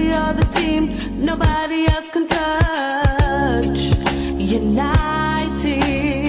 we are the team nobody else can touch. United.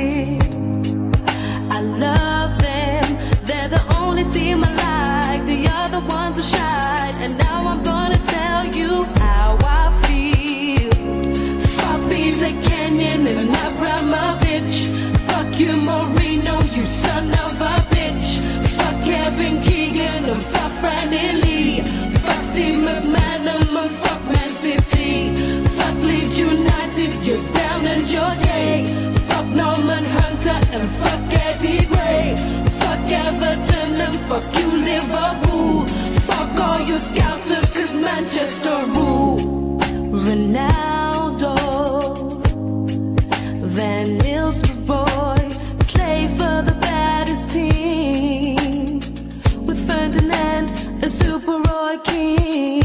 And fuck Eddie Gray, fuck Everton and fuck you Liverpool. Fuck all you scousers cause Manchester rule. Ronaldo, Van Nistelrooy, play for the baddest team. With Ferdinand and Super Roy Keane.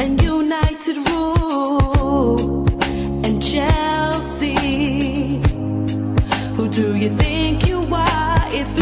and united rule. And Chelsea, who do you think you are? It's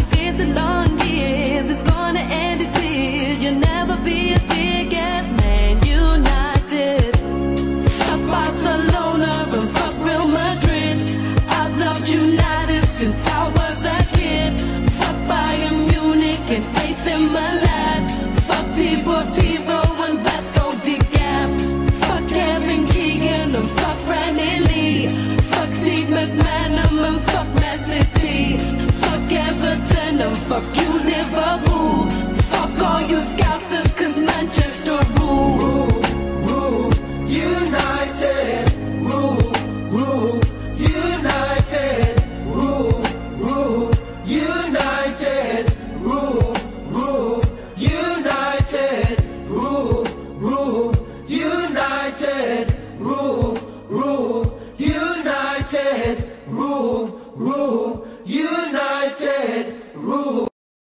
Fuck you, Liverpool. Fuck all you scousers, cause Manchester rule. Rule, rule, united. Rule, rule, united. Rule, rule, united. Rule, rule, united. Rule, rule, united. Rule, rule, united. Rule, rule.